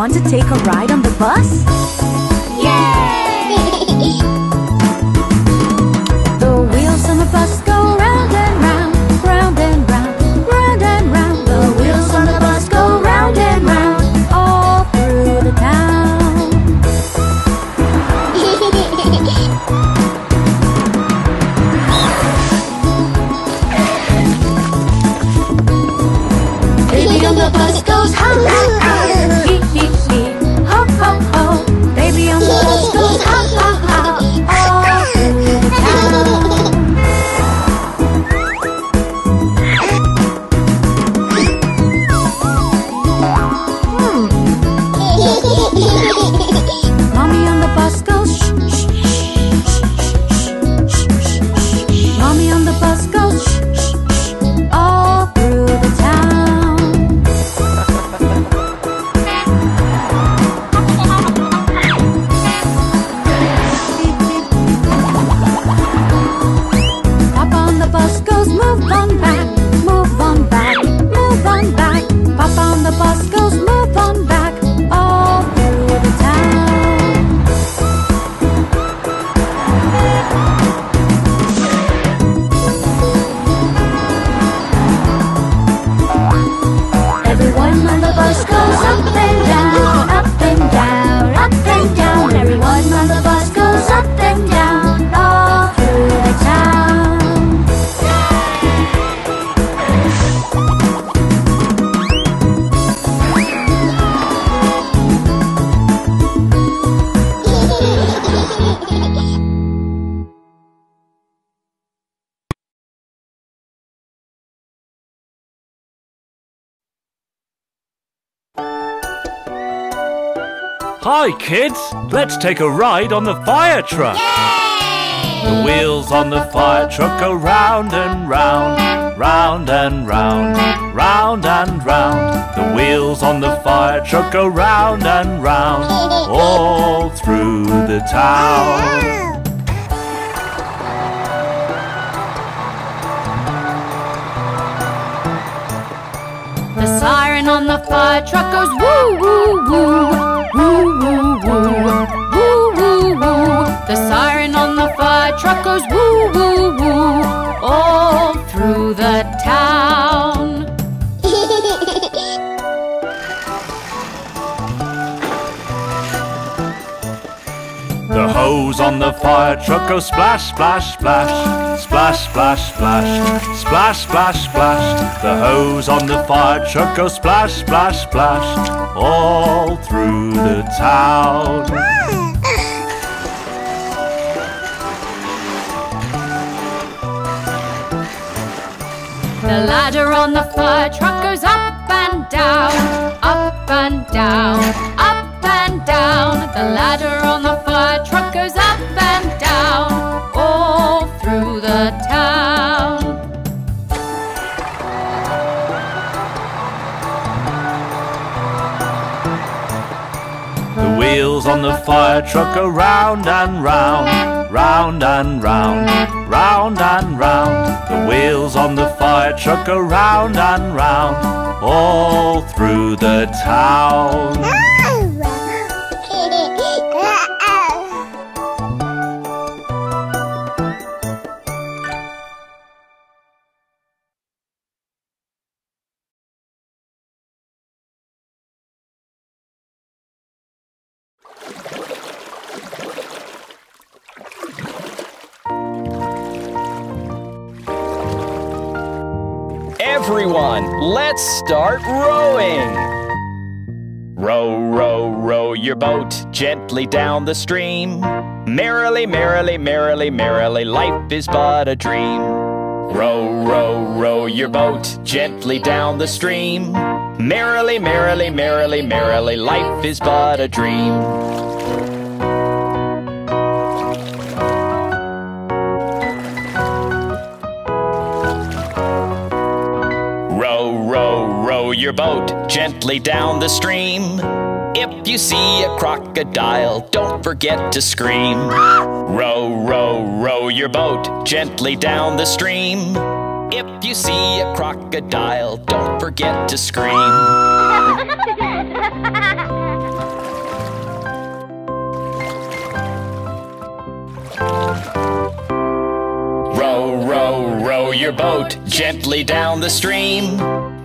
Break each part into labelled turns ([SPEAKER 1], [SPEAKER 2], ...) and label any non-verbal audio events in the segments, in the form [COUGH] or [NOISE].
[SPEAKER 1] want to take a ride on the bus?
[SPEAKER 2] Hi, kids. Let's take a ride on the fire truck. The wheels on the fire truck go round and round, round and round, round and round. The wheels on the fire truck go round and round, all through the town. Oh.
[SPEAKER 1] The siren on the fire truck goes woo woo woo, woo woo woo, woo woo woo. The siren on the fire truck goes woo woo woo, all through the town.
[SPEAKER 2] The hose on the fire truck goes splash, splash, splash, splash, splash, splash, splash, splash, splash. The hose on the fire truck goes splash, splash, splash, all through the town.
[SPEAKER 1] The ladder on the fire truck goes up and down, up and down, up and down. The ladder fire truck around and
[SPEAKER 2] round, round and round, round and round. The wheels on the fire truck around and round, all through the town.
[SPEAKER 3] Let's start rowing. Row, row, row your boat gently down the stream. Merrily, merrily, merrily, merrily, life is but a dream. Row, row, row your boat gently down the stream. Merrily, merrily, merrily, merrily, life is but a dream. your boat gently down the stream. If you see a crocodile, don't forget to scream. Row, row, row your boat gently down the stream. If you see a crocodile, don't forget to scream. Row, row, row your boat gently down the stream.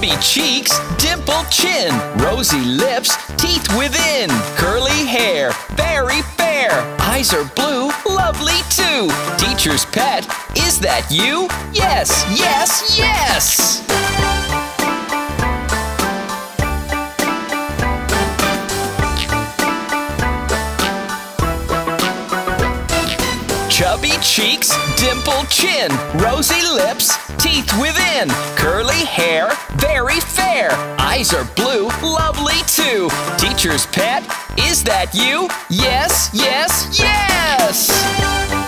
[SPEAKER 3] Chubby cheeks, dimpled chin, rosy lips, teeth within, curly hair, very fair. Eyes are blue, lovely too. Teacher's pet, is that you? Yes, yes, yes! Cheeks, dimpled chin, rosy lips, teeth within, curly hair, very fair. Eyes are blue, lovely too. Teacher's pet, is that you? Yes, yes, yes!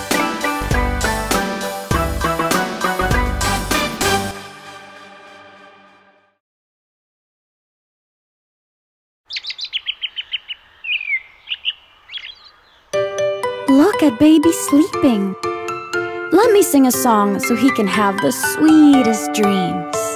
[SPEAKER 1] Baby sleeping. Let me sing a song so he can have the sweetest dreams.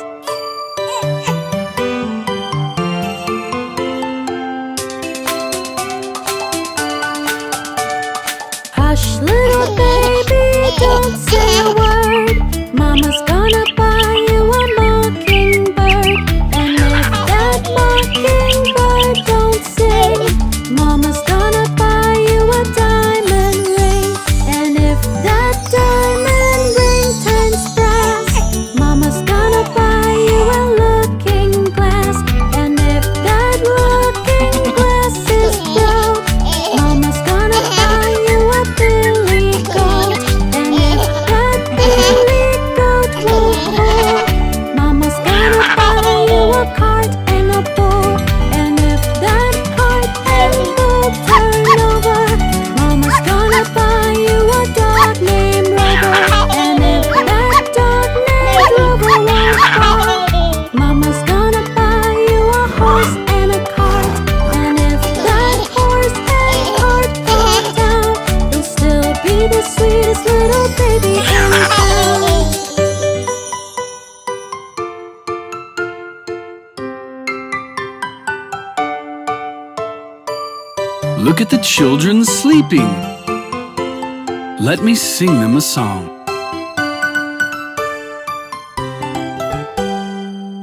[SPEAKER 4] Sleeping. Let me sing them a song.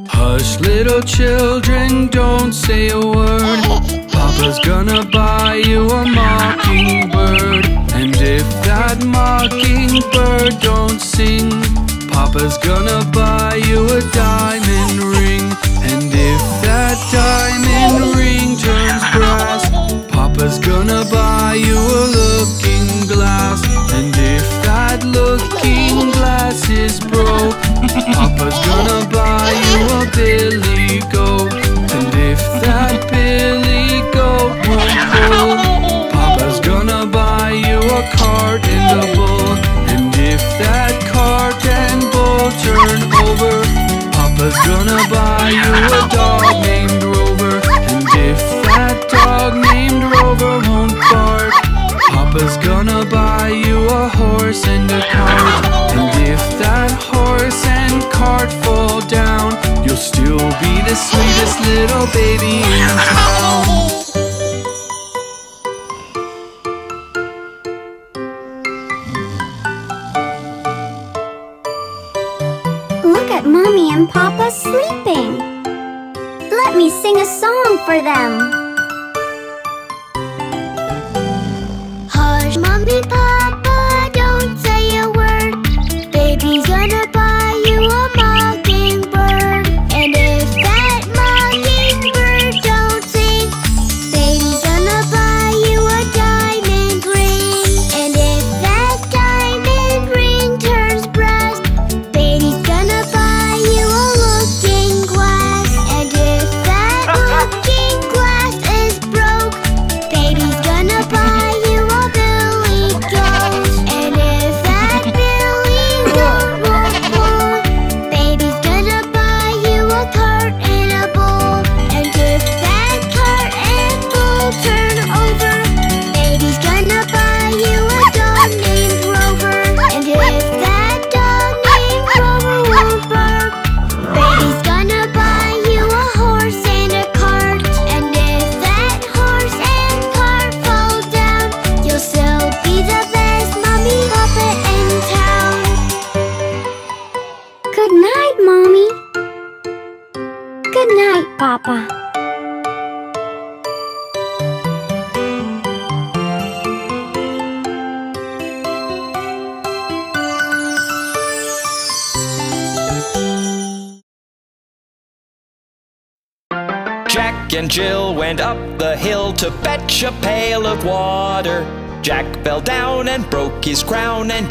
[SPEAKER 4] Hush, little children, don't say a word. [LAUGHS] Papa's gonna buy you a mockingbird. And if that mockingbird don't sing, Papa's gonna buy you a diamond ring. And if that diamond ring turns brass, Papa's gonna you a dog named Rover. And if that dog named Rover won't bark, Papa's gonna buy you a horse and a cart. And if that horse and cart fall down, you'll still be the sweetest little baby in town.
[SPEAKER 5] Look at Mommy and Papa sleeping. Let me sing a song for them.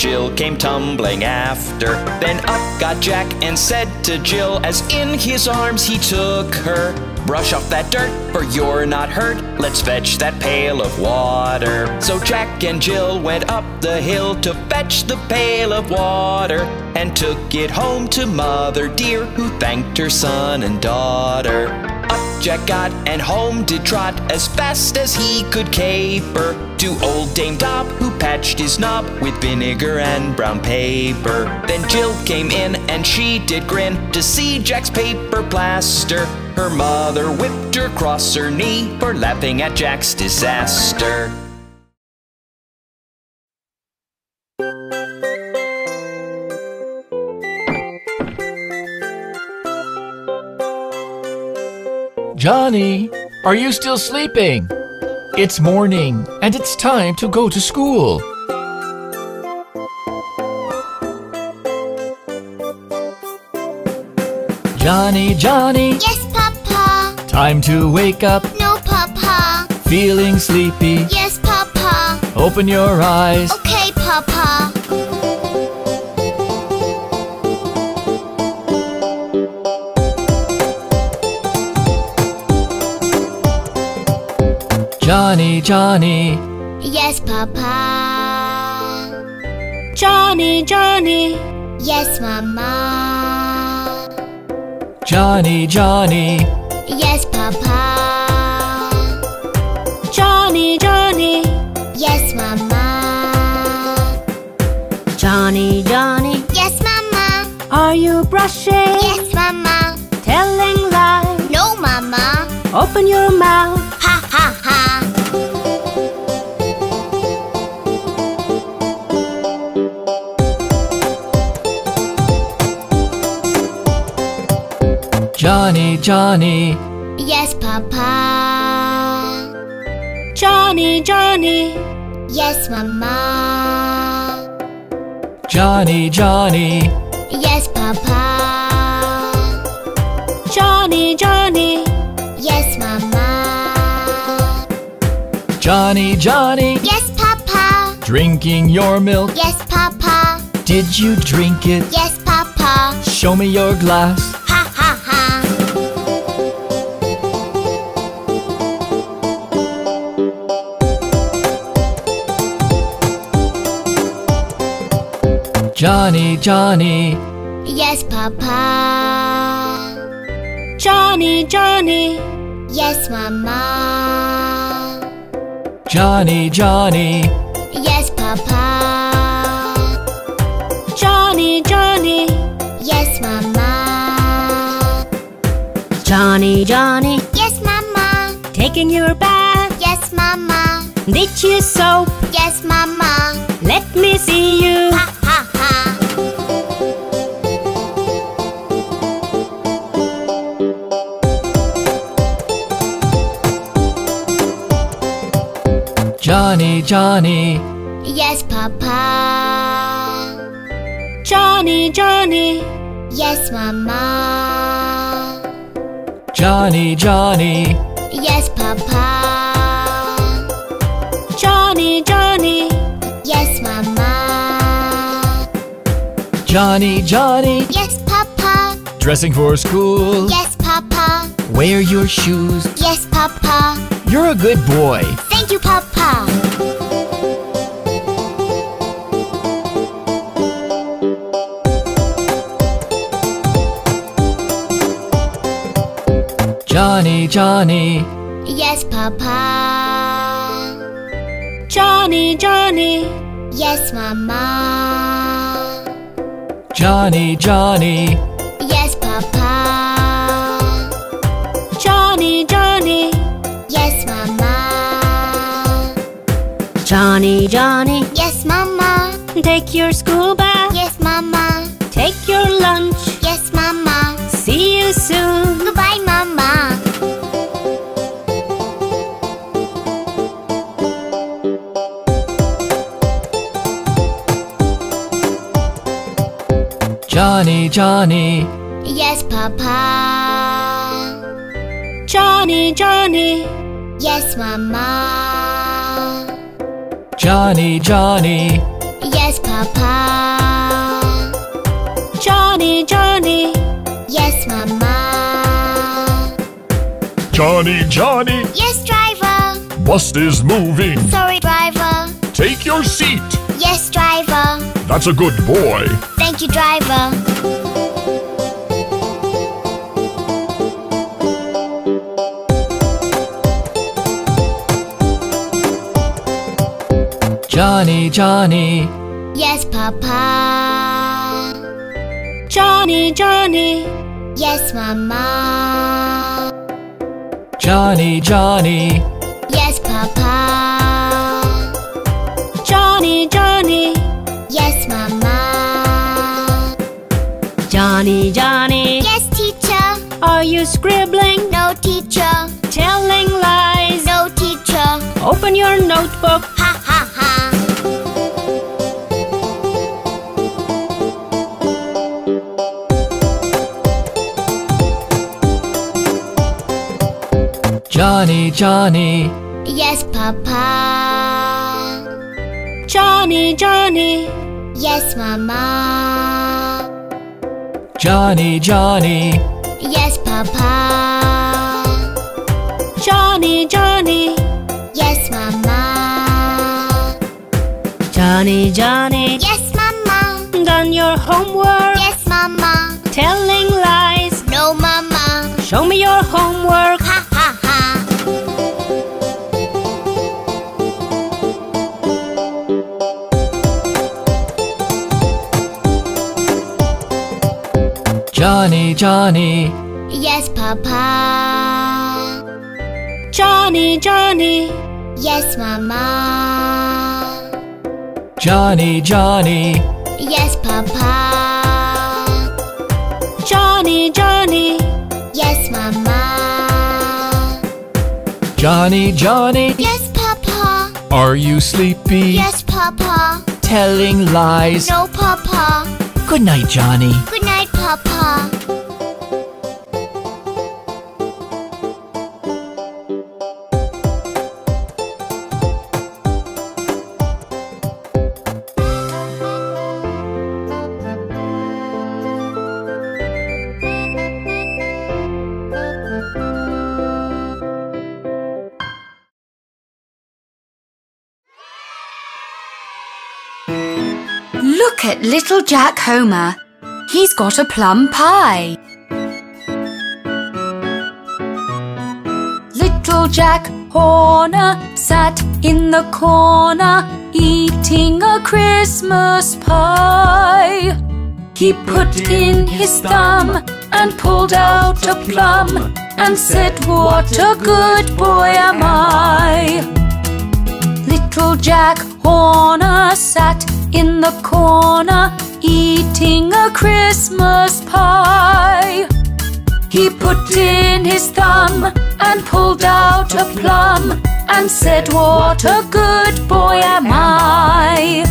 [SPEAKER 3] Jill came tumbling after. Then up got Jack and said to Jill, as in his arms he took her, Brush off that dirt, for you're not hurt. Let's fetch that pail of water. So Jack and Jill went up the hill to fetch the pail of water, and took it home to Mother Dear, who thanked her son and daughter. Jack got and home did trot as fast as he could caper to old Dame Dob, who patched his knob with vinegar and brown paper. Then Jill came in and she did grin to see Jack's paper plaster. Her mother whipped her across her knee for laughing at Jack's disaster.
[SPEAKER 6] Johnny, are you still sleeping? It's morning and it's time to go to school. Johnny, Johnny,
[SPEAKER 5] Yes, Papa.
[SPEAKER 6] time to wake up.
[SPEAKER 5] No, Papa.
[SPEAKER 6] Feeling sleepy?
[SPEAKER 5] Yes, Papa.
[SPEAKER 6] Open your eyes.
[SPEAKER 5] Okay,
[SPEAKER 6] Johnny, Johnny,
[SPEAKER 5] Yes, Papa.
[SPEAKER 7] Johnny, Johnny,
[SPEAKER 5] Yes, Mama.
[SPEAKER 6] Johnny, Johnny,
[SPEAKER 5] Yes, Papa.
[SPEAKER 7] Johnny, Johnny,
[SPEAKER 5] Yes, Papa.
[SPEAKER 7] Johnny, Johnny,
[SPEAKER 5] Yes, Mama.
[SPEAKER 6] Johnny, Johnny,
[SPEAKER 5] Yes, Papa.
[SPEAKER 7] Johnny, Johnny,
[SPEAKER 5] Yes, Mama.
[SPEAKER 6] Johnny, Johnny,
[SPEAKER 5] Yes, Papa.
[SPEAKER 6] drinking your milk.
[SPEAKER 5] Yes, Papa.
[SPEAKER 6] Did you drink it?
[SPEAKER 5] Yes, Papa.
[SPEAKER 6] Show me your glass. Johnny, Johnny,
[SPEAKER 5] Yes, Papa.
[SPEAKER 7] Johnny, Johnny,
[SPEAKER 5] Yes, Mama.
[SPEAKER 6] Johnny, Johnny,
[SPEAKER 5] Yes, Papa.
[SPEAKER 7] Johnny, Johnny,
[SPEAKER 5] Yes, Mama.
[SPEAKER 7] Johnny, Johnny,
[SPEAKER 5] Yes, Mama.
[SPEAKER 7] taking your bath.
[SPEAKER 5] Yes, Mama.
[SPEAKER 7] Did you soap?
[SPEAKER 5] Yes, Mama.
[SPEAKER 7] Let me see you.
[SPEAKER 6] Johnny, Johnny,
[SPEAKER 5] Yes, Papa.
[SPEAKER 7] Johnny, Johnny,
[SPEAKER 5] Yes, Mama.
[SPEAKER 6] Johnny, Johnny,
[SPEAKER 5] Yes, Papa.
[SPEAKER 7] Johnny, Johnny,
[SPEAKER 5] Yes, Mama.
[SPEAKER 6] Johnny, Johnny,
[SPEAKER 5] Yes, Papa.
[SPEAKER 6] dressing for school.
[SPEAKER 5] Yes, Papa.
[SPEAKER 6] Wear your shoes.
[SPEAKER 5] Yes, Papa.
[SPEAKER 6] You're a good boy.
[SPEAKER 5] Thank you, Papa.
[SPEAKER 6] Johnny, Johnny,
[SPEAKER 5] Yes, Papa.
[SPEAKER 7] Johnny, Johnny,
[SPEAKER 5] Yes, Mama.
[SPEAKER 6] Johnny, Johnny,
[SPEAKER 5] Yes, Papa.
[SPEAKER 7] Johnny, Johnny,
[SPEAKER 5] Yes, Mama.
[SPEAKER 7] Johnny, Johnny,
[SPEAKER 5] Yes, Mama.
[SPEAKER 7] take your school bath.
[SPEAKER 5] Yes, Mama.
[SPEAKER 7] Take your lunch.
[SPEAKER 5] Yes, Mama.
[SPEAKER 7] See you soon.
[SPEAKER 6] Johnny, Johnny.
[SPEAKER 5] Yes, Papa.
[SPEAKER 7] Johnny, Johnny.
[SPEAKER 5] Yes, Mama.
[SPEAKER 6] Johnny, Johnny.
[SPEAKER 5] Yes, Papa.
[SPEAKER 7] Johnny, Johnny.
[SPEAKER 5] Yes, Mama.
[SPEAKER 8] Johnny, Johnny,
[SPEAKER 5] Yes, driver.
[SPEAKER 8] bus is moving.
[SPEAKER 5] Sorry, driver.
[SPEAKER 8] Take your seat.
[SPEAKER 5] Yes, driver.
[SPEAKER 8] That's a good boy.
[SPEAKER 5] Thank you, driver.
[SPEAKER 6] Johnny, Johnny.
[SPEAKER 5] Yes, Papa.
[SPEAKER 7] Johnny, Johnny.
[SPEAKER 5] Yes, Mama.
[SPEAKER 6] Johnny, Johnny.
[SPEAKER 5] Yes, Papa.
[SPEAKER 7] Johnny, Johnny. Johnny, Johnny.
[SPEAKER 5] Yes, teacher.
[SPEAKER 7] Are you scribbling?
[SPEAKER 5] No, teacher.
[SPEAKER 7] Telling lies?
[SPEAKER 5] No, teacher.
[SPEAKER 7] Open your notebook.
[SPEAKER 5] Ha ha ha.
[SPEAKER 6] Johnny, Johnny.
[SPEAKER 5] Yes, Papa.
[SPEAKER 7] Johnny, Johnny.
[SPEAKER 5] Yes, Mama.
[SPEAKER 6] Johnny, Johnny.
[SPEAKER 5] Yes, Papa.
[SPEAKER 7] Johnny, Johnny.
[SPEAKER 5] Yes, Mama.
[SPEAKER 7] Johnny, Johnny.
[SPEAKER 5] Yes, Mama.
[SPEAKER 7] Done your homework?
[SPEAKER 5] Yes, Mama.
[SPEAKER 7] Telling lies?
[SPEAKER 5] No, Mama.
[SPEAKER 7] Show me your
[SPEAKER 6] Johnny, Johnny.
[SPEAKER 5] Yes, Papa.
[SPEAKER 7] Johnny, Johnny.
[SPEAKER 5] Yes, Mama.
[SPEAKER 6] Johnny, Johnny.
[SPEAKER 5] Yes, Papa.
[SPEAKER 7] Johnny, Johnny.
[SPEAKER 5] Yes, Mama.
[SPEAKER 6] Johnny, Johnny.
[SPEAKER 5] Yes, Papa.
[SPEAKER 6] Are you sleepy?
[SPEAKER 5] Yes, Papa.
[SPEAKER 6] Telling lies.
[SPEAKER 5] No, Papa.
[SPEAKER 6] Good night, Johnny.
[SPEAKER 5] Good
[SPEAKER 1] little Jack Horner. He's got a plum pie. Little Jack Horner sat in the corner eating a Christmas pie. He put in his thumb and pulled out a plum and said, What a good boy am I. Little Jack Horner sat in the corner eating a Christmas pie. He put in his thumb and pulled out a plum and said, What a good boy am I.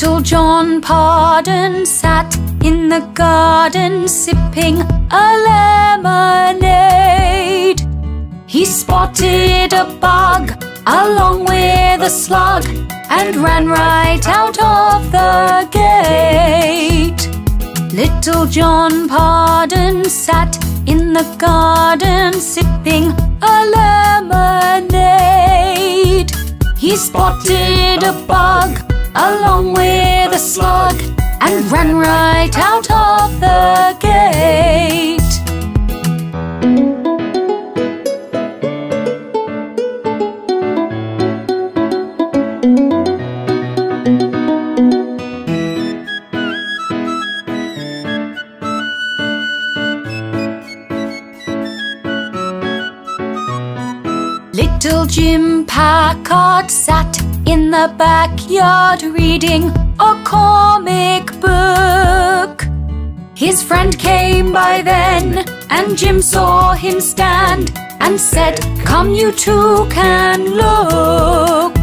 [SPEAKER 1] Little John Pardon sat in the garden sipping a lemonade. He spotted a bug along with a slug and ran right out of the gate. Little John Pardon sat in the garden sipping a lemonade. He spotted a bug along with a slug and ran right out of the gate. Little Jim Packard sat in the backyard reading a comic book. His friend came by then, and Jim saw him stand and said, Come, you two can look.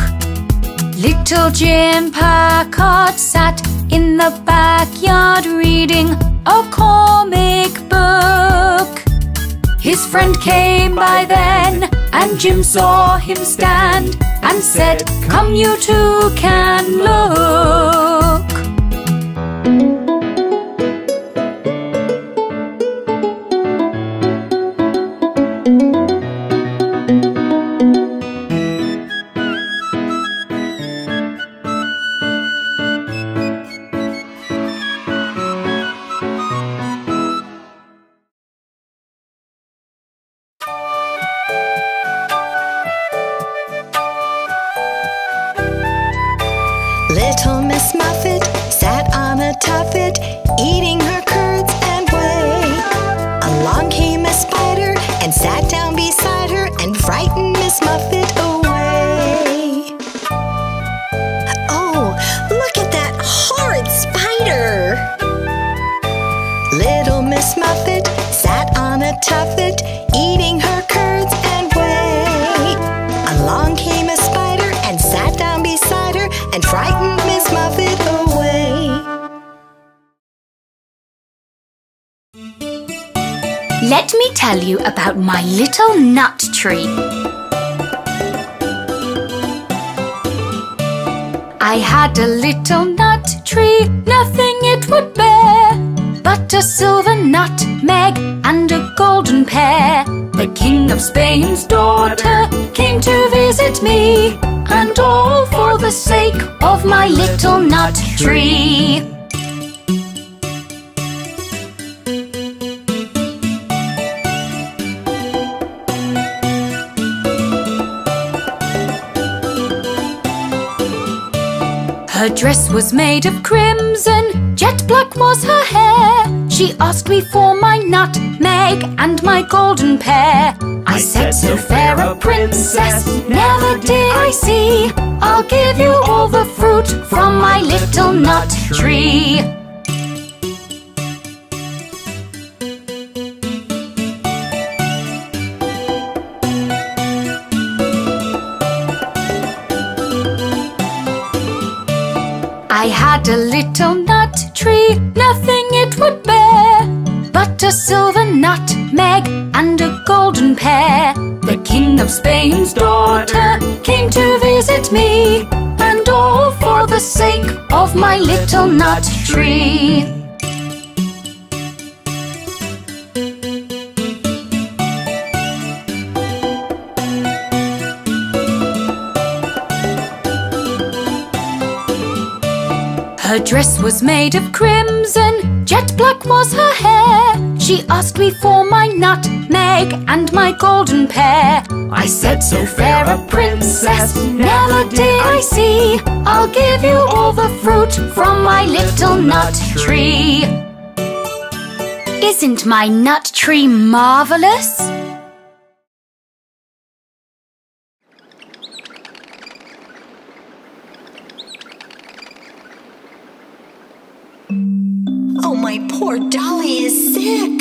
[SPEAKER 1] Little Jim Packard sat in the backyard reading a comic book. His friend came by then, and Jim saw him stand and said, Come, you two can look. My little nut tree. I had a little nut tree, nothing it would bear, but a silver nutmeg and a golden pear. The King of Spain's daughter came to visit me, and all for the sake of my little nut tree. Her dress was made of crimson, jet black was her hair. She asked me for my nutmeg and my golden pear. I said, So fair a princess, never did I see. I'll give you all the fruit from my little nut tree. Had a little nut tree, nothing it would bear, but a silver nutmeg and a golden pear. The King of Spain's daughter came to visit me, and all for the sake of my little nut tree. Dress was made of crimson, jet black was her hair. She asked me for my nutmeg and my golden pear. I said, So fair a princess, never did I see. I'll give you all the fruit from my little nut tree. Isn't my nut tree marvelous?
[SPEAKER 9] Oh, my poor dolly is sick.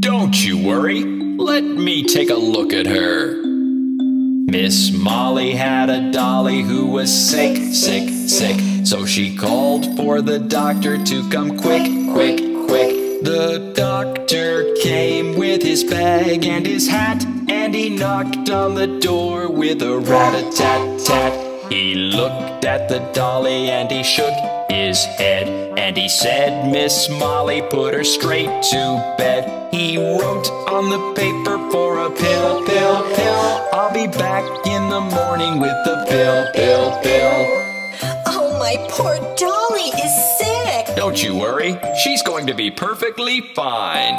[SPEAKER 3] Don't you worry. Let me take a look at her. Miss Molly had a dolly who was sick, sick, sick. So she called for the doctor to come quick, quick, quick. The doctor came with his bag and his hat, and he knocked on the door with a rat-a-tat-tat. He looked at the dolly and he shook his head and he said, Miss Molly, put her straight to bed. He wrote on the paper for a pill, pill, pill. I'll be back in the morning with the pill, pill, pill.
[SPEAKER 9] Oh, my poor dolly is sick.
[SPEAKER 3] Don't you worry, she's going to be perfectly fine.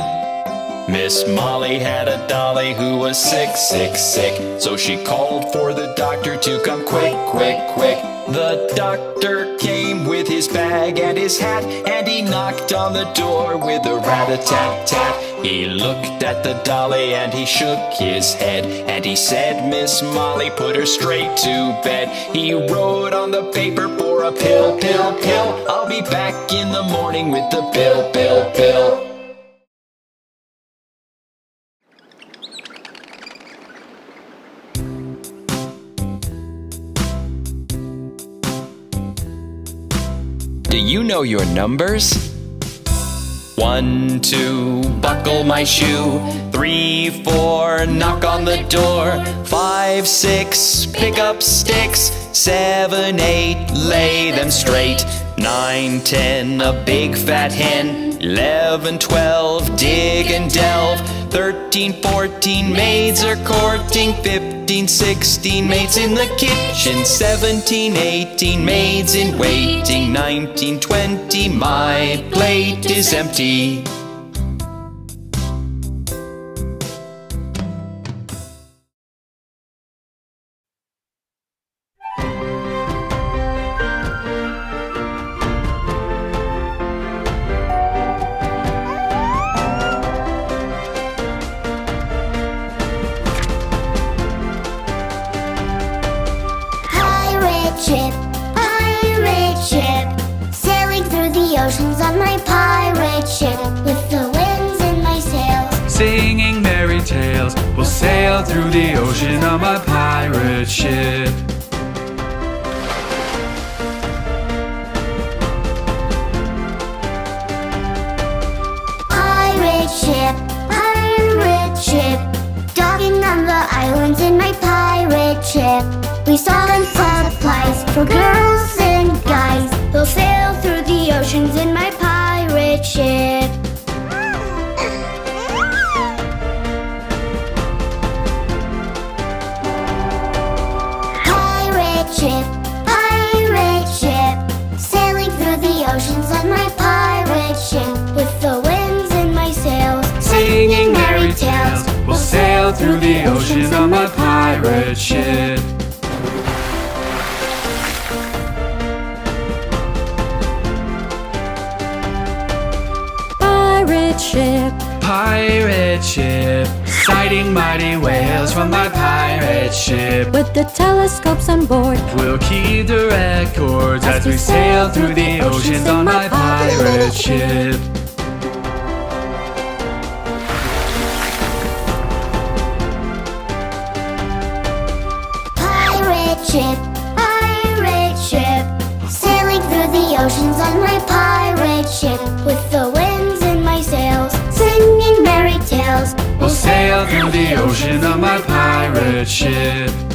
[SPEAKER 3] Miss Molly had a dolly who was sick, sick, sick. So she called for the doctor to come quick, quick, quick. The doctor came with his bag and his hat, and he knocked on the door with a rat-a-tat-tat. He looked at the dolly and he shook his head, and he said, Miss Molly, put her straight to bed. He wrote on the paper for a pill, pill, pill. I'll be back in the morning with the pill, pill, pill. Do you know your numbers? One, two, buckle my shoe. Three, four, knock on the door. Five, six, pick up sticks. Seven, eight, lay them straight. Nine, ten, a big fat hen. Eleven, twelve, dig and delve. Thirteen, fourteen, maids are courting. Fifteen, sixteen, maids in the kitchen. Seventeen, eighteen, maids in waiting. Nineteen, twenty, my plate is empty.
[SPEAKER 4] Keep the records as we sail through the oceans on my pirate ship.
[SPEAKER 5] pirate ship, pirate ship, sailing through the oceans on my pirate ship with the winds in my sails, singing merry tales.
[SPEAKER 4] We'll sail through the ocean on my pirate ship.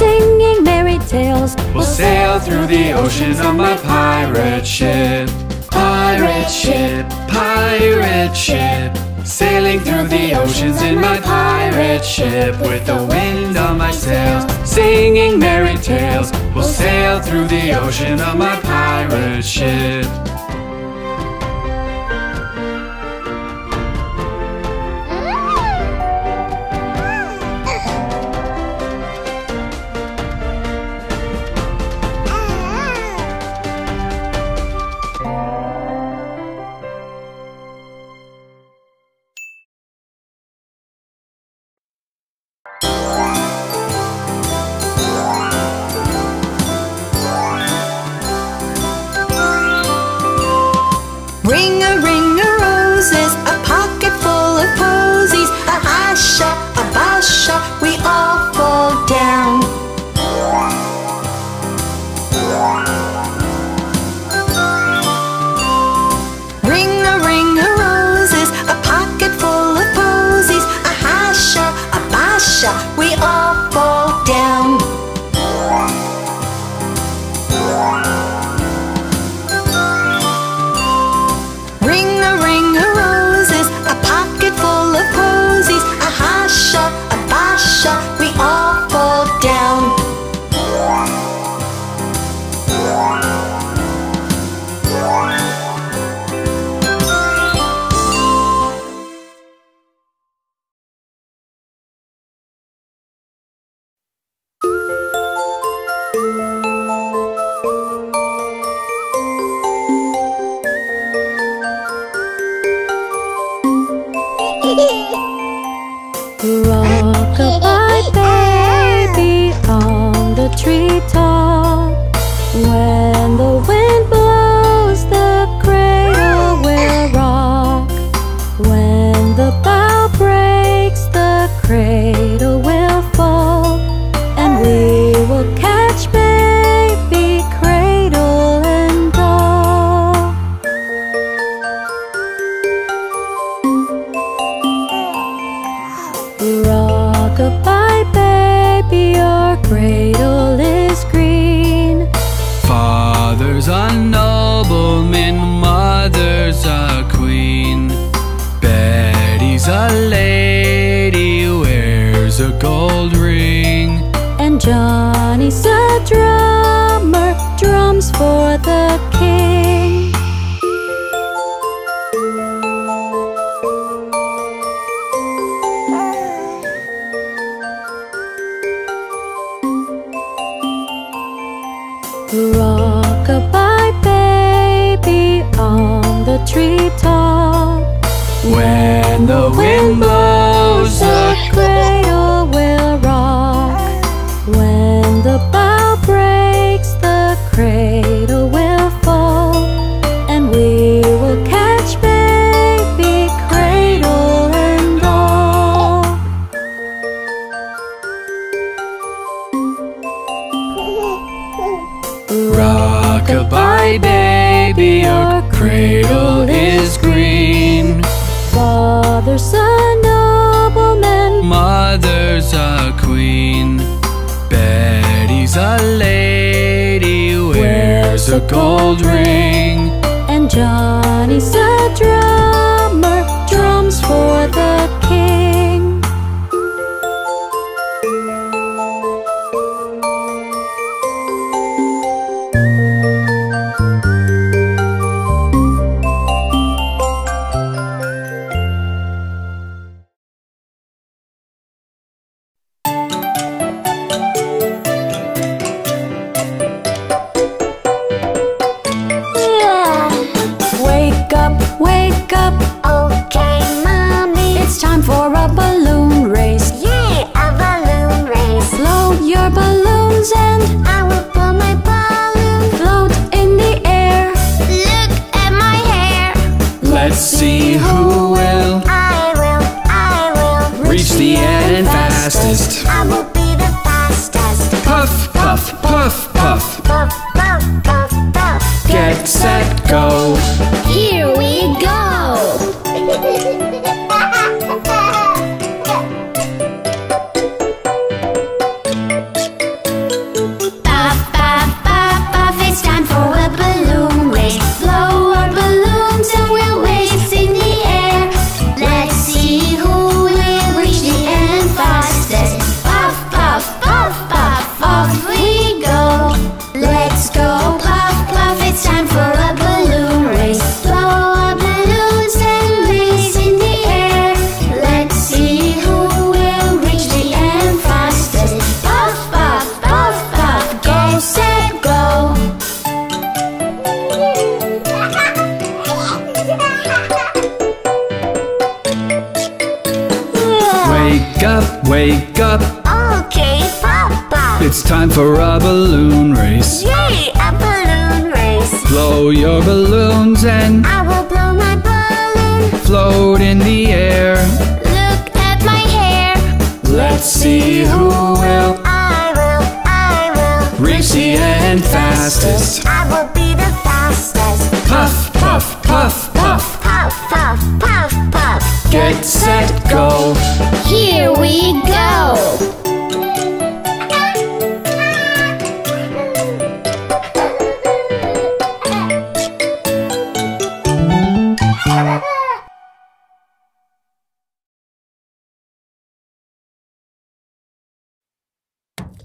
[SPEAKER 7] Singing merry tales,
[SPEAKER 4] we'll sail through the ocean on my pirate ship. Pirate ship, pirate ship, sailing through the oceans in my pirate ship. With the wind on my sails, singing merry tales, we'll sail through the ocean on my pirate ship.
[SPEAKER 10] Ring a ring of roses, a pocket full of posies, a hasha, a basha, we all fall down.
[SPEAKER 5] Ring a ring roses, a pocket full of posies, a
[SPEAKER 9] a basha, we all
[SPEAKER 5] fall down. full of
[SPEAKER 9] posies, a
[SPEAKER 5] hasha, a
[SPEAKER 1] basha, we all fall down Let's see who will. I will, I will.
[SPEAKER 5] Reach the end fastest.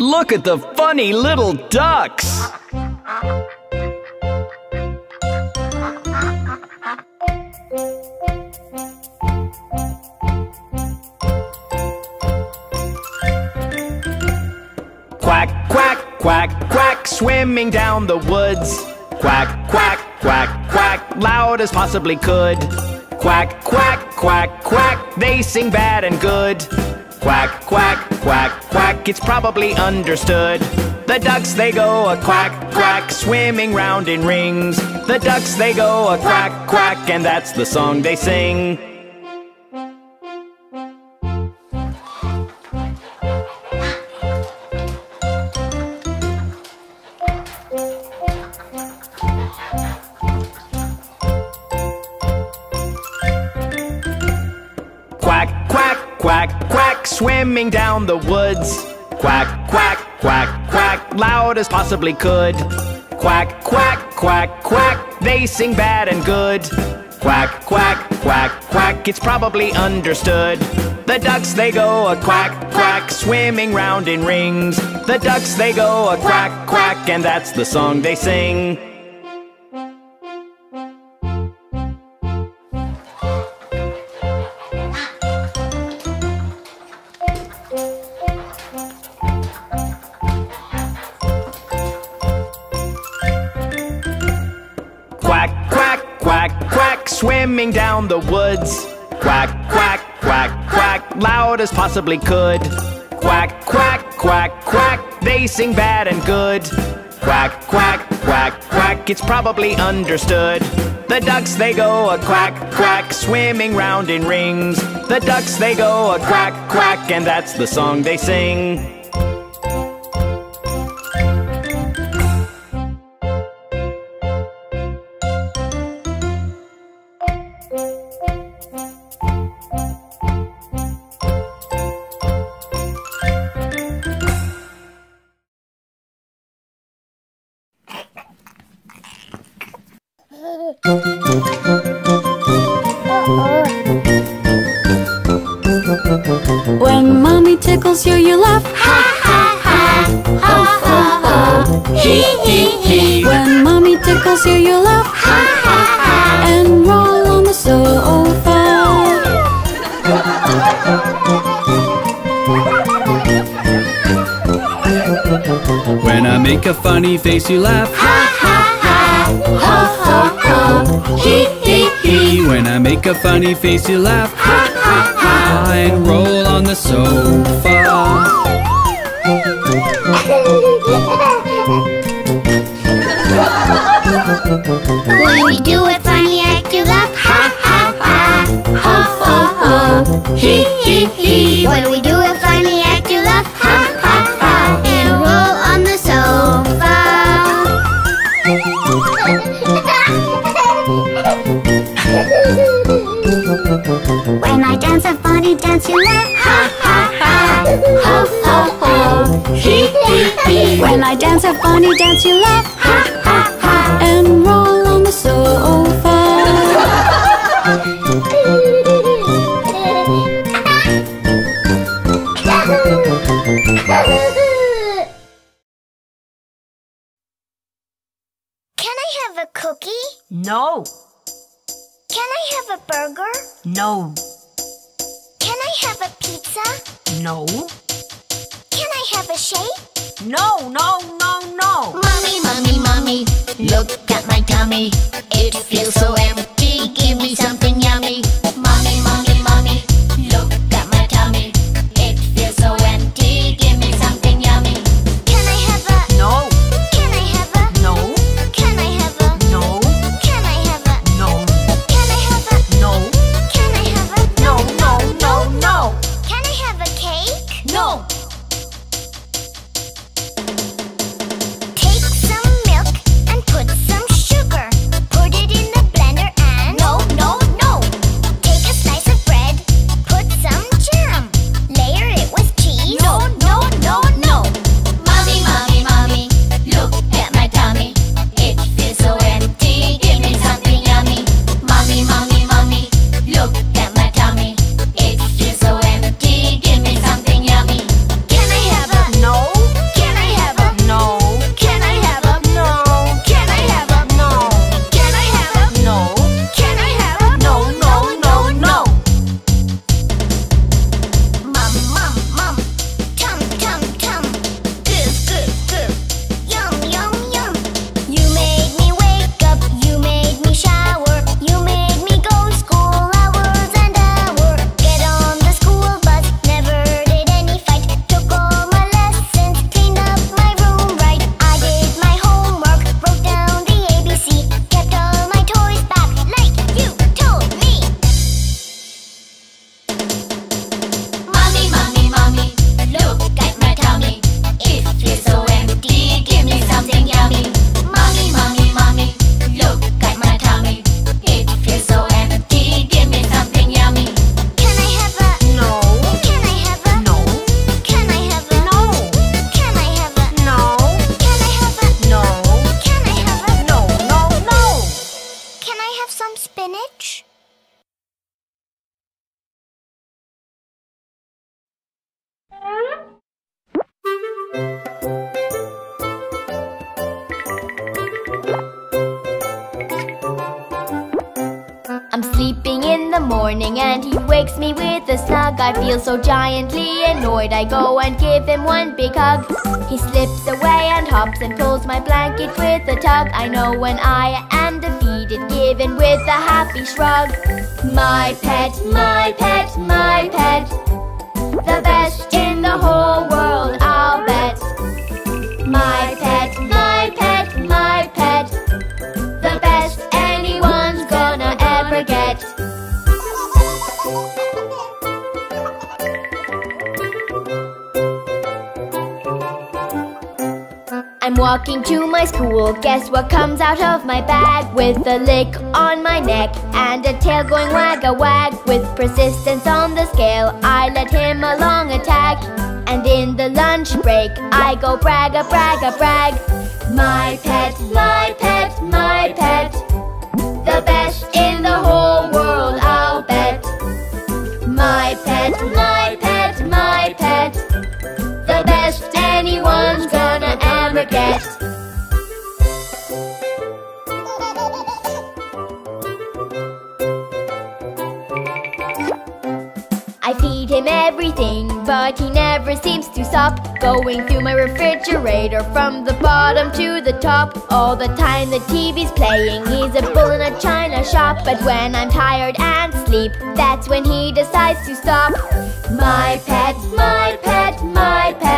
[SPEAKER 3] Look at the funny little ducks! Quack, quack, quack, quack, swimming down the woods. Quack, quack, quack, quack, loud as possibly could. Quack, quack, quack, quack, they sing bad and good. Quack, quack, quack, quack, it's probably understood. The ducks, they go a quack, quack, swimming round in rings. The ducks, they go a quack, quack, and that's the song they sing. swimming down the woods. Quack, quack, quack, quack, loud as possibly could. Quack, quack, quack, quack, they sing bad and good. Quack, quack, quack, quack, it's probably understood. The ducks, they go a quack, quack, swimming round in rings. The ducks, they go a quack, quack, and that's the song they sing. Swimming down the woods. Quack, quack, quack, quack, loud as possibly could. Quack, quack, quack, quack, they sing bad and good. Quack, quack, quack, quack, it's probably understood. The ducks they go a quack, quack, swimming round in rings. The ducks they go a quack, quack, and that's the song they sing.
[SPEAKER 7] You laugh. Ha ha ha, ha ha ha. Hee hee hee. When
[SPEAKER 4] I make a funny face, you laugh.
[SPEAKER 5] Have a cookie?
[SPEAKER 1] No,
[SPEAKER 5] Can I have a burger?
[SPEAKER 1] no,
[SPEAKER 5] Can I have a pizza?
[SPEAKER 1] no,
[SPEAKER 5] Can I have a shake?
[SPEAKER 1] no, no, no, no.
[SPEAKER 5] Mommy, mommy, mommy, look at my tummy. It feels so empty. Give me something I
[SPEAKER 11] feel so giantly annoyed. I go and give him one big hug. He slips away and hops and pulls my blanket with a tug. I know when I am defeated, given with a happy shrug. My pet, my pet, my pet. The best in the whole world, I'll bet. My pet, walking to my school. Guess what comes out of my bag? With a lick on my neck and a tail going wag a wag. With persistence on the scale, I let him along a tag. And in the lunch break, I go brag a brag a brag. My pet, my pet, my pet. But he never seems to stop Going through my refrigerator from the bottom to the top All the time the TV's playing, he's a bull in a china shop But when I'm tired and sleep, that's when he decides to stop. My pet, my pet, my pet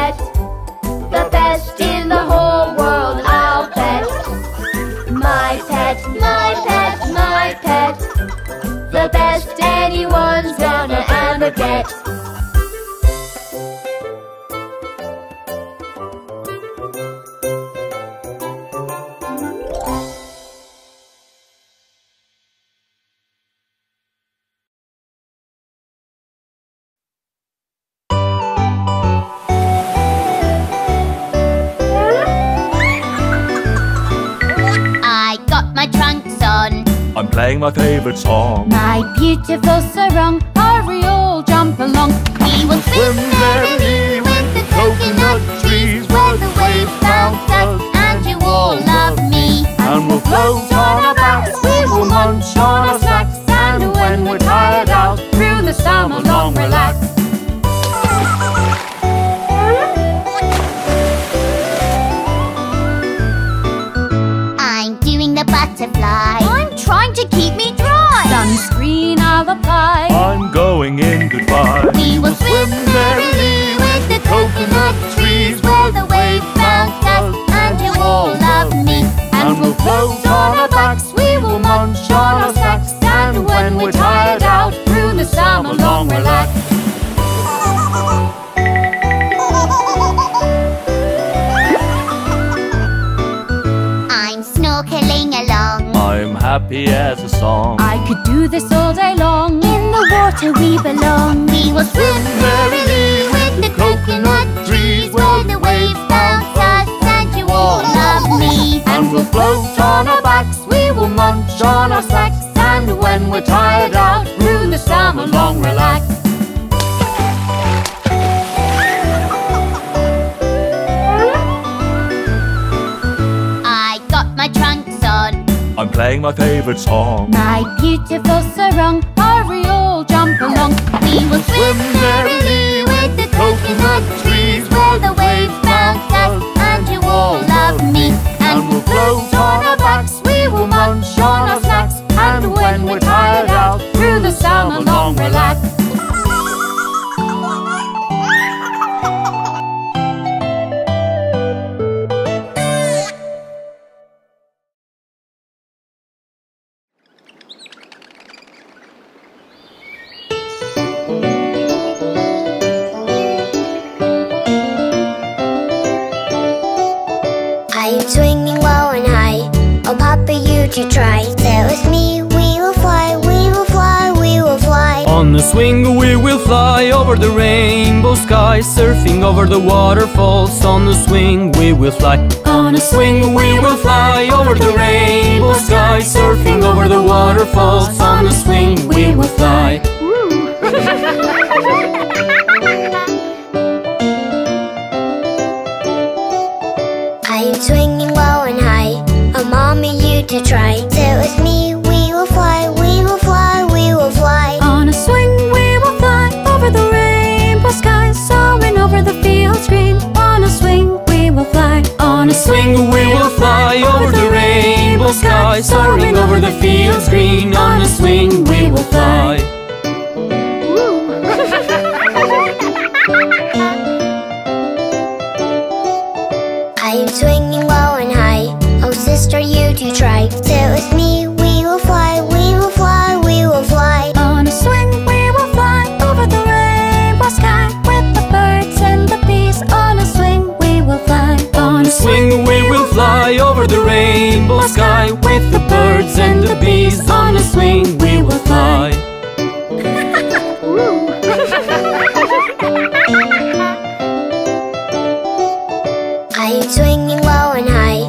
[SPEAKER 11] my
[SPEAKER 1] favorite song.
[SPEAKER 2] My beautiful sarong,
[SPEAKER 1] happy as a song.
[SPEAKER 2] I could do this all day long. In the water we belong.
[SPEAKER 11] We will swim merrily with the coconut trees where the waves bounce us and you all love me.
[SPEAKER 1] And we'll float on our backs, we will munch on our snacks, and when we're tired out, through the summer long relax. Playing my favorite song.
[SPEAKER 2] My beautiful sarong, hurry all jump along.
[SPEAKER 11] We will swim merrily with the coconut trees where the waves bounce us and you all love me.
[SPEAKER 1] And we'll float on our backs, we will munch on our snacks, and when we're tired out, through the summer long relax.
[SPEAKER 12] The swing we will fly over the rainbow sky Surfing over the waterfalls. On the swing we will fly. On a swing we will fly over the rainbow sky Surfing over the waterfalls. On the swing we will fly [LAUGHS] sky, soaring over the fields green. On a swing we will fly.
[SPEAKER 5] I'm swinging low and high. Oh, sister, you do try. Sit with me, we will fly, we will fly, we will fly.
[SPEAKER 7] On a swing we will fly over the rainbow sky with the birds and the bees. On a swing we will fly.
[SPEAKER 12] On a swing we will fly over the rainbow sky with the birds and the bees. On a swing we will fly.
[SPEAKER 5] I'm swinging low and high.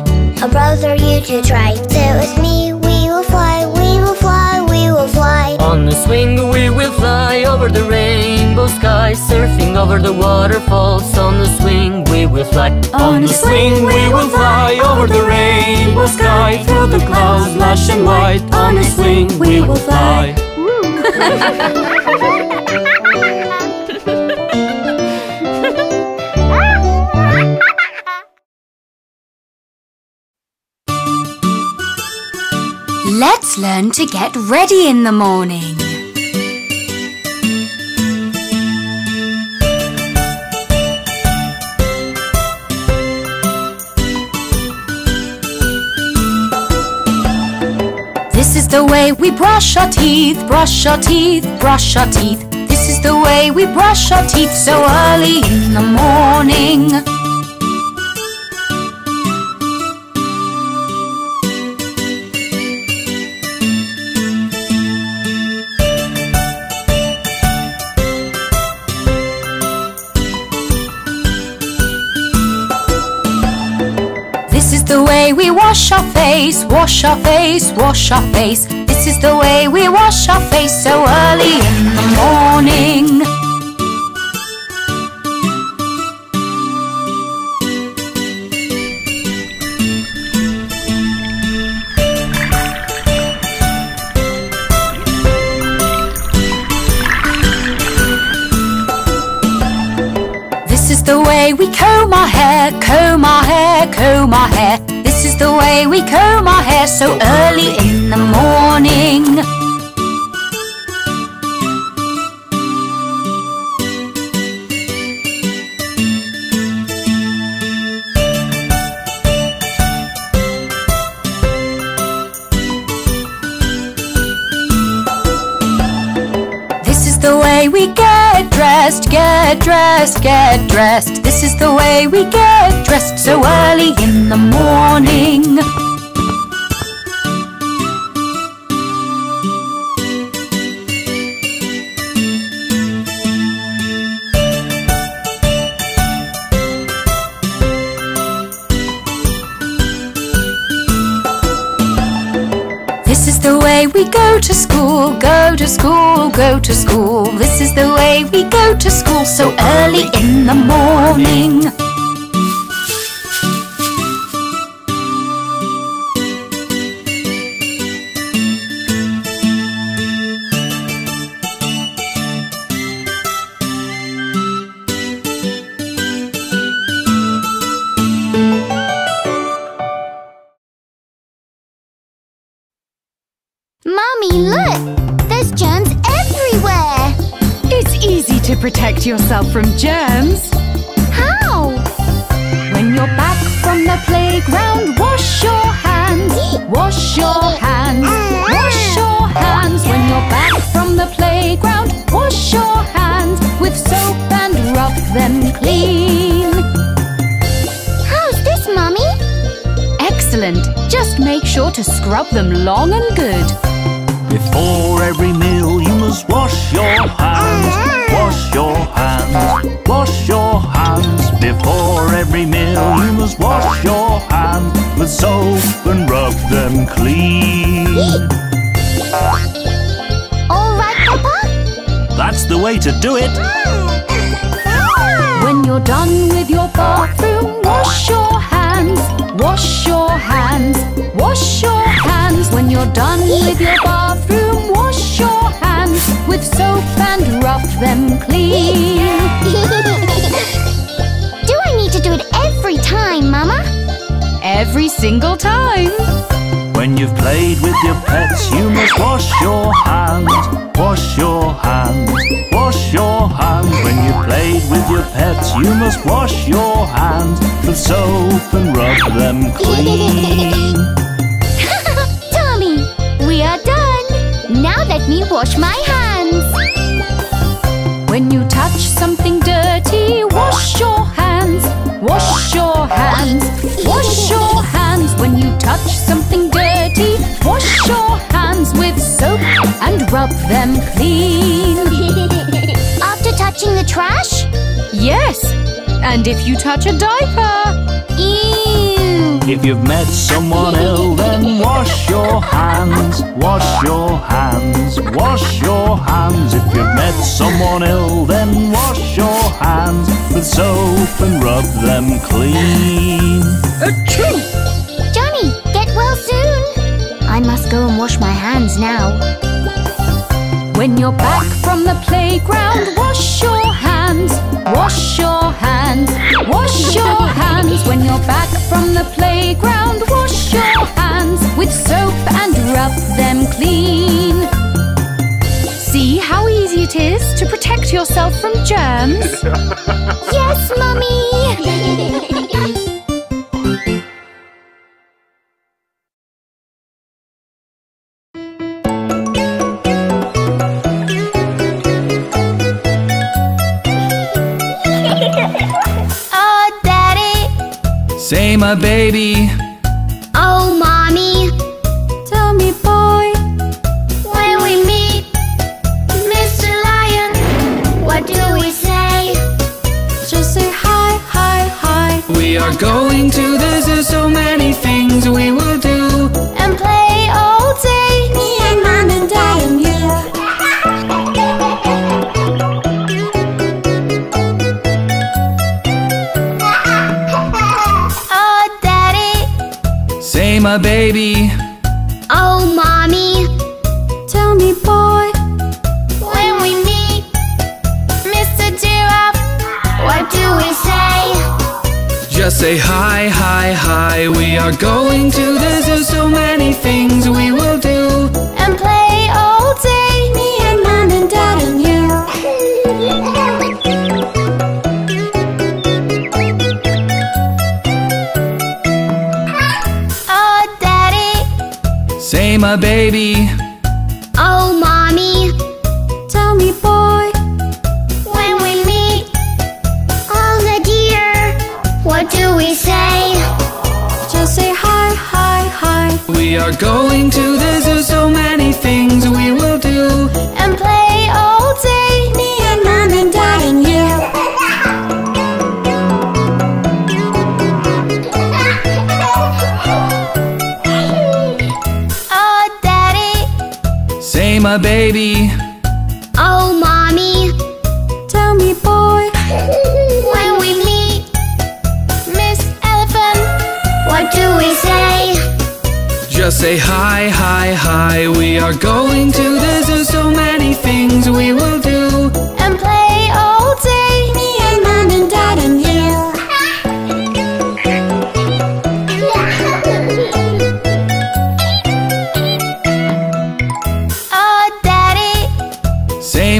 [SPEAKER 5] Oh, brother, you do try. Sit with me, we will fly, we will fly, we will fly.
[SPEAKER 12] On a swing we will fly over the rainbow sky, surfing over the waterfalls. On a swing we will fly. On a swing we will fly over the rainbow sky, through the clouds lush and white. On a swing we will fly.
[SPEAKER 1] Let's learn to get ready in the morning. Is the way we brush our teeth, brush our teeth, brush our teeth. This is the way we brush our teeth so early in the morning. Face, wash our face, wash our face. This is the way we wash our face so early in the morning. This is the way we comb our hair, comb our hair, comb our hair. This is the way we comb our hair so early in the morning. This is the way we get dressed, get dressed, get dressed. This is the way we get dressed so early in the morning. This is the way we go to school, go to school, go to school. This is the way we go to school so early in the morning. Protect yourself from germs.
[SPEAKER 5] How?
[SPEAKER 1] When you're back from the playground, wash your hands. Wash your hands. Wash your hands. When you're back from the playground, wash your hands with soap and rub them clean.
[SPEAKER 5] How's this, Mommy?
[SPEAKER 1] Excellent. Just make sure to scrub them long and good.
[SPEAKER 2] Before every meal, you must wash your hands. Mm-hmm. Wash your hands. Wash your hands. Before every meal, you must wash your hands with soap and rub them clean.
[SPEAKER 5] All right, Papa?
[SPEAKER 2] That's the way to do it.
[SPEAKER 1] When you're done with your bathroom, wash your hands. Wash your hands. Wash your hands. When you're done with your bathroom, wash your hands with soap and rub them clean. [LAUGHS]
[SPEAKER 5] Do I need to do it every time, Mama?
[SPEAKER 1] Every single time.
[SPEAKER 2] When you've played with your pets, you must wash your hands. Wash your hands. Wash your hands. When you've played with your pets, you must wash your hands with soap and rub them clean. [LAUGHS] [LAUGHS]
[SPEAKER 5] Tommy, we are done. Now let me wash my hands.
[SPEAKER 1] When you touch something dirty, wash your hands. Wash your hands. Wash your hands. When you touch something dirty, wash your hands with soap and rub them clean. [LAUGHS]
[SPEAKER 5] After touching the trash?
[SPEAKER 1] Yes, and if you touch a diaper,
[SPEAKER 5] Ew.
[SPEAKER 2] If you've met someone ill, then wash your hands, wash your hands, wash your hands. If you've met someone ill, then wash your hands with soap and rub them clean. Achoo!
[SPEAKER 5] Johnny, get well soon. I must go and wash my hands now.
[SPEAKER 1] when you're back from the playground, wash your hands. Wash your hands. Wash your hands. When you're back from the playground, wash your hands with soap and rub them clean. See how easy it is to protect yourself from germs? [LAUGHS]
[SPEAKER 5] Yes, Mummy. [LAUGHS]
[SPEAKER 4] my baby,
[SPEAKER 5] Oh, Mommy.
[SPEAKER 7] Tell me, boy,
[SPEAKER 5] When we meet Mr. Lion, what do we say?
[SPEAKER 7] just say hi, hi, hi.
[SPEAKER 4] we are going to the zoo, so many things we will do. My baby,
[SPEAKER 5] Oh, Mommy.
[SPEAKER 7] Tell me, boy,
[SPEAKER 5] When we meet Mr. Giraffe, what do we say?
[SPEAKER 4] just say hi, hi, hi. We are going to the zoo, so many things we will do.
[SPEAKER 5] And play all day. Me and Mom and Dad and you. [LAUGHS]
[SPEAKER 4] my baby,
[SPEAKER 5] Oh, Mommy.
[SPEAKER 7] tell me, boy,
[SPEAKER 5] When we meet all the deer, what do we say?
[SPEAKER 7] just say hi, hi, hi.
[SPEAKER 4] we are going to the zoo, so many things we will do.
[SPEAKER 5] And Daddy.
[SPEAKER 4] Say my baby,
[SPEAKER 5] Oh, Mommy.
[SPEAKER 7] Tell me, boy, [LAUGHS]
[SPEAKER 5] When we meet Miss Elephant, what do we say?
[SPEAKER 4] just say hi, hi, hi. We are going to the zoo, so many things we will do.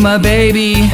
[SPEAKER 4] My baby,